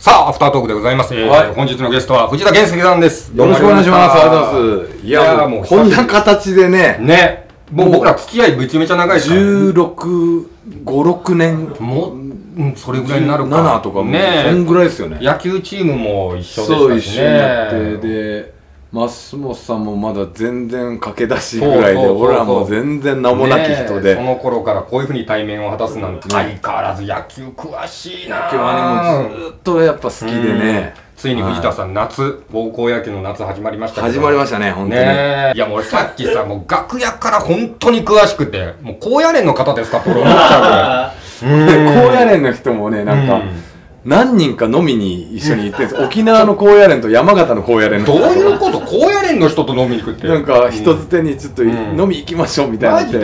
さあ、アフタートークでございます。えーはい本日のゲストは藤田健介さんです。よろしくお願いします。ありがとうございます。いや、もうもうこんな形でね、ね。もう僕ら付き合いめちゃめちゃ長いですからね16、5、6年、もう、うん、それぐらいになるか。7とかも、ねそんぐらいですよね。野球チームも一緒そう、一でしたしね。緒にやって、で、増本さんもまだ全然駆け出しぐらいで、俺らも全然名もなき人ねえそで。の頃からこういうふうに対面を果たすなんて、相変わらず野球詳しいな野球はね、もうずっとやっぱ好きでね。ついに藤田さん、夏、高校野球の夏始まりました始まりましたね、本当に。ねえ。いやもう俺さっきさ、もう楽屋から本当に詳しくて、もう高野連の方ですかって俺思っちゃう。でうん高野連の人もね、なんか、うん何人か飲みに一緒に行ってるんです。沖縄の高野連と山形の高野連の。どういうこと？高野連の人と飲みに行くって。なんか人づてにちょっとん。飲み行きましょうみたいなって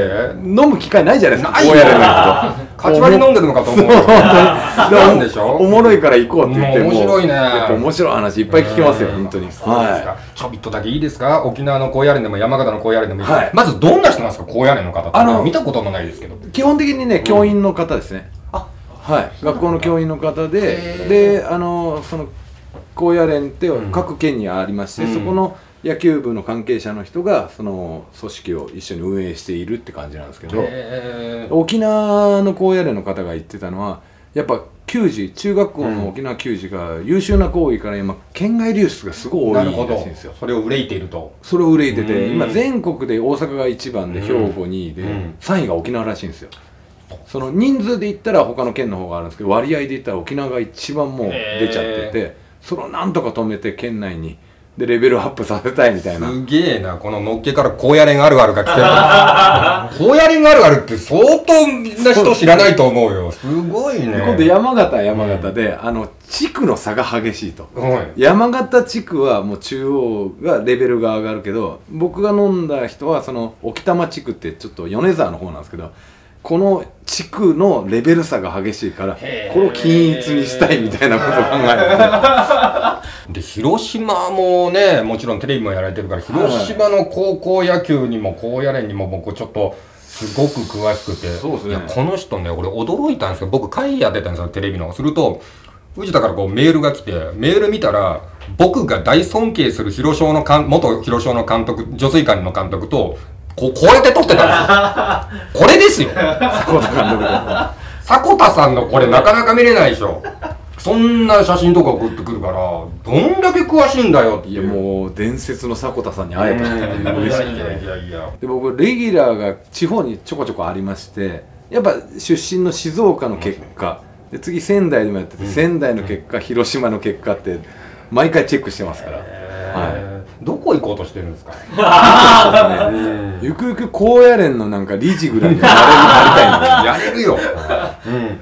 飲む機会ないじゃないですか高野連の人。カチ割り飲んでるのかと思う。よ。なんでしょおもろいから行こうって言って面白いね。面白い話いっぱい聞きますようん。本当に。そうですか。はちょびっとだけいいですか？沖縄の高野連でも山形の高野連でもまずどんな人なんですか？高野連の方って。あの見たこともないですけど。い基本的にね教員の方ですね。あはい。学校の教員の方へでー。であのその高野連ってうん。各県にありましてうん。そこの野球部の関係者の人がその組織を一緒に運営しているって感じなんですけど沖縄の高野連の方が言ってたのはやっぱ球児中学校の沖縄球児が優秀な子多いから今県外流出がすごい多ないらしいんですよ。それを憂いていると。それを憂いててうん。今全国で大阪が1番でうん。兵庫2位でうん。3位が沖縄らしいんですよその人数で言ったら他の県の方があるんですけど割合で言ったら沖縄が一番もう出ちゃっててそれをなんとか止めて県内にでレベルアップさせたいみたいなすげえな、こののっけから高野連あるあるが来てる。高野連あるあるって相当な人知らないと思うよ。すごいね。今度山形は山形であの地区の差が激しいとはい。山形地区はもう中央がレベルが上がるけど僕が飲んだ人はその沖多摩地区ってちょっと米沢の方なんですけどこの地区のレベル差が激しいからこれを均一にしたいみたいなことを考えてで、広島もね、もちろんテレビもやられてるから、広島の高校野球にも高野連にも僕ちょっと、すごく詳しくて。そうですねいや、この人ね、俺驚いたんですけど、僕会やってたんですよ、テレビの。すると、藤田からこうメールが来て、メール見たら、僕が大尊敬する広島のかん、元広島の監督、女水管の監督と、こう、こうやって撮ってたんですよ。これですよ。迫田監督で。迫田さんのこれなかなか見れないでしょ。そんな写真とか送ってくるから、どんだけ詳しいんだよっていう。いやもう伝説の迫田さんに会えたっていう。嬉しくいやいやいてやいや。で僕レギュラーが地方にちょこちょこありましてやっぱ出身の静岡の結果。で次仙台でもやってて、仙台の結果広島の結果って毎回チェックしてますから、えー。どこ行こうとしてるんですか？うんゆくゆく高野連のなんか理事ぐらいになれるなりたいんでやれるよ。うん。